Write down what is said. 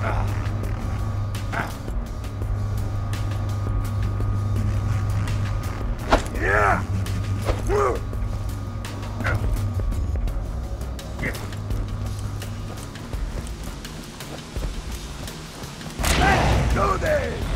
Ah. Go there!